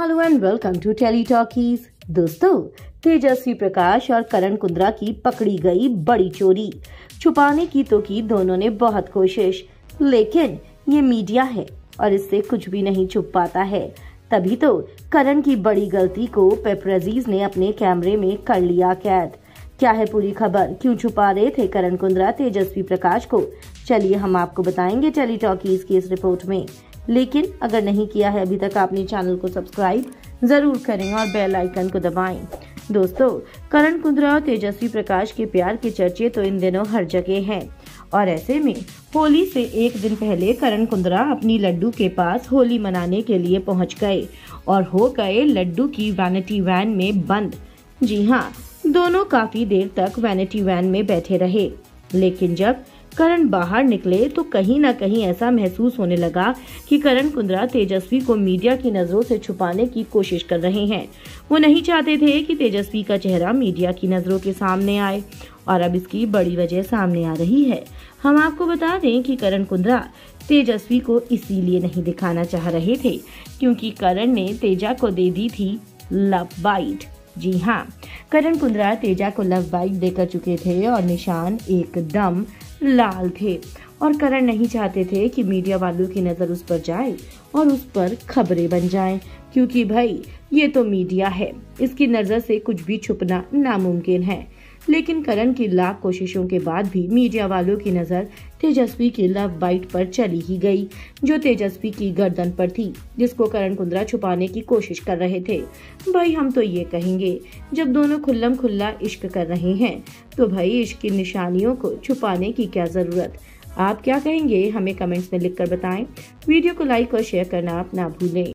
Hello and welcome to Telly Talkies दोस्तों, तेजस्वी प्रकाश और करण कुंद्रा की पकड़ी गई बड़ी चोरी। छुपाने की तो की दोनों ने बहुत कोशिश, लेकिन ये मीडिया है और इससे कुछ भी नहीं छुप पाता है। तभी तो करण की बड़ी गलती को पेपरजीज ने अपने कैमरे में कर लिया कैद। क्या है पूरी खबर? क्यों छुपा रहे थे करण कुंद्रा, तेजस्वी प्रकाश को? चलिए हम आपको बताएँगे टेली टॉकीज की इस रिपोर्ट में। लेकिन अगर नहीं किया है अभी तक आपने चैनल को सब्सक्राइब, ज़रूर करें और बेल आइकन को दबाएँ। दोस्तों, करण कुंद्रा और तेजस्वी प्रकाश के प्यार के चर्चे तो इन दिनों हर जगह हैं। और ऐसे में, होली से एक दिन पहले करण कुंद्रा अपनी लड्डू के पास होली मनाने के लिए पहुँच गए और हो गए लड्डू की वैनिटी वैन में बंद। जी हाँ दोनों काफ़ी देर तक वैनिटी वैन में बैठे रहे। लेकिन जब करण बाहर निकले तो कहीं ना कहीं ऐसा महसूस होने लगा कि करण कुंद्रा तेजस्वी को मीडिया की नज़रों से छुपाने की कोशिश कर रहे हैं। वो नहीं चाहते थे कि तेजस्वी का चेहरा मीडिया की नज़रों के सामने आए और अब इसकी बड़ी वजह सामने आ रही है। हम आपको बता दें कि करण कुंद्रा तेजस्वी को इसीलिए नहीं दिखाना चाह रहे थे क्योंकि करण ने तेजा को दे दी थी लव बाइट। जी हाँ करण कुंद्रा तेजा को लव बाइट देकर चुके थे और निशान एकदम लाल थे और करण नहीं चाहते थे कि मीडिया वालों की नज़र उस पर जाए और उस पर खबरें बन जाएँ, क्योंकि भाई, ये तो मीडिया है। इसकी नज़र से कुछ भी छुपना नामुमकिन है। लेकिन करण की लाख कोशिशों के बाद भी मीडिया वालों की नज़र तेजस्वी की लव बाइट पर चली ही गई, जो तेजस्वी की गर्दन पर थी, जिसको करण कुंद्रा छुपाने की कोशिश कर रहे थे। भाई, हम तो ये कहेंगे, जब दोनों खुल्लम खुल्ला इश्क कर रहे हैं तो भाई, इश्क की निशानियों को छुपाने की क्या ज़रूरत? आप क्या कहेंगे? हमें कमेंट्स में लिखकर बताएँ। वीडियो को लाइक और शेयर करना आप ना भूलें।